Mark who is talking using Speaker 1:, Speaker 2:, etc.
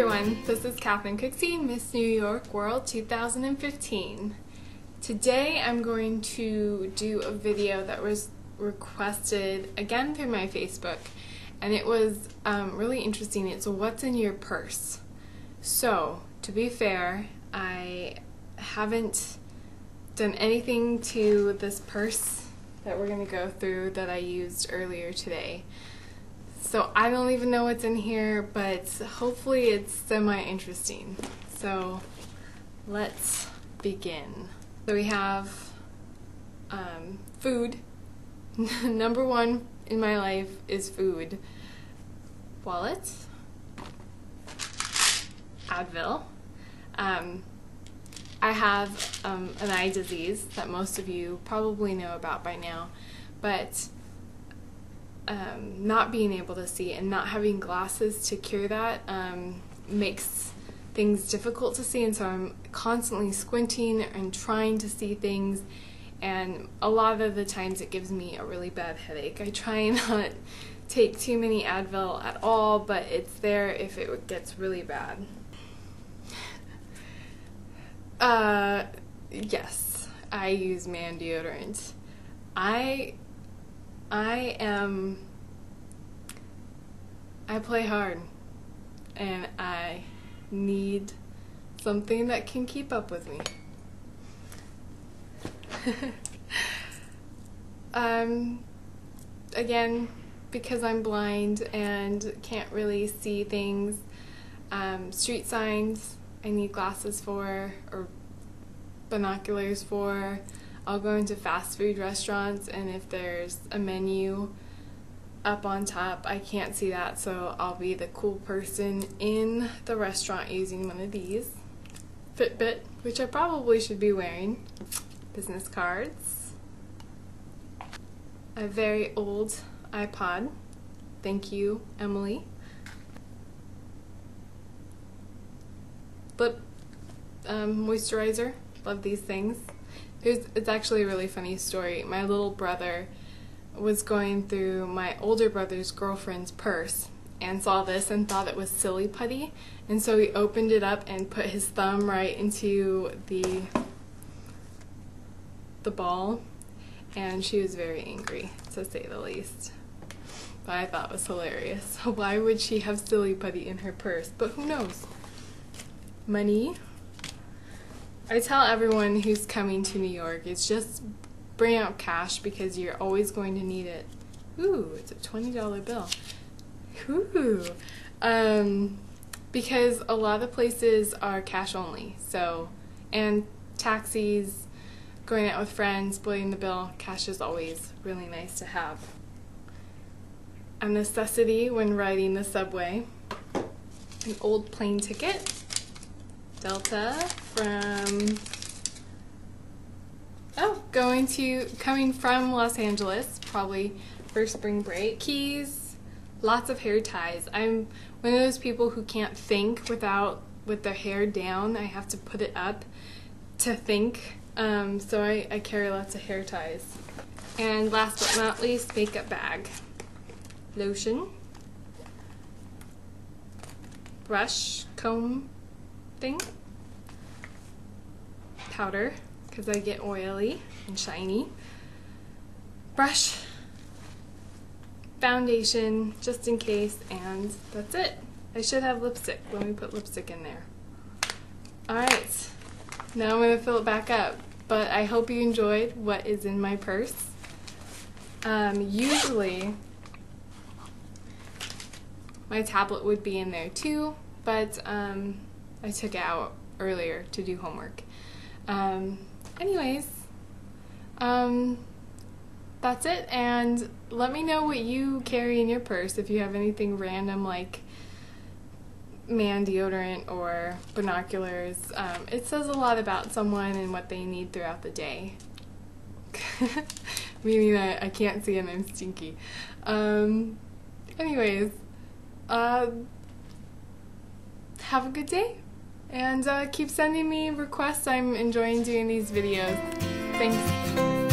Speaker 1: everyone, this is Katherine Cooksey, Miss New York World 2015. Today I'm going to do a video that was requested again through my Facebook and it was um, really interesting. It's what's in your purse. So, to be fair, I haven't done anything to this purse that we're going to go through that I used earlier today. So I don't even know what's in here, but hopefully it's semi-interesting. So let's begin. So we have um, food. Number one in my life is food. Wallet. Advil. Um, I have um, an eye disease that most of you probably know about by now, but um, not being able to see and not having glasses to cure that um, makes things difficult to see, and so I'm constantly squinting and trying to see things. And a lot of the times it gives me a really bad headache. I try not take too many Advil at all, but it's there if it gets really bad. Uh, yes, I use man deodorant. I I am I play hard and I need something that can keep up with me. um again because I'm blind and can't really see things um, street signs I need glasses for or binoculars for I'll go into fast food restaurants and if there's a menu up on top, I can't see that, so I'll be the cool person in the restaurant using one of these. Fitbit, which I probably should be wearing. Business cards. A very old iPod. Thank you, Emily. Lip um, moisturizer. Love these things. It's, it's actually a really funny story. My little brother was going through my older brother's girlfriend's purse and saw this and thought it was silly putty. And so he opened it up and put his thumb right into the the ball. And she was very angry to say the least. But I thought was hilarious. Why would she have silly putty in her purse? But who knows? Money I tell everyone who's coming to New York, it's just bring out cash because you're always going to need it. Ooh, it's a $20 bill. Ooh. Um, because a lot of places are cash only. So, and taxis, going out with friends, splitting the bill, cash is always really nice to have. A necessity when riding the subway. An old plane ticket Delta from oh going to coming from Los Angeles probably for spring break. Keys lots of hair ties. I'm one of those people who can't think without with their hair down I have to put it up to think. Um, so I, I carry lots of hair ties. And last but not least makeup bag. Lotion. Brush comb thing. Powder, because I get oily and shiny. Brush. Foundation, just in case, and that's it. I should have lipstick. Let me put lipstick in there. Alright, now I'm going to fill it back up. But I hope you enjoyed what is in my purse. Um, usually, my tablet would be in there too, but um, I took out earlier to do homework. Um, anyways, um, that's it. And let me know what you carry in your purse if you have anything random like man deodorant or binoculars. Um, it says a lot about someone and what they need throughout the day. Meaning that I can't see and I'm stinky. Um, anyways, uh, have a good day. And uh, keep sending me requests. I'm enjoying doing these videos. Thanks.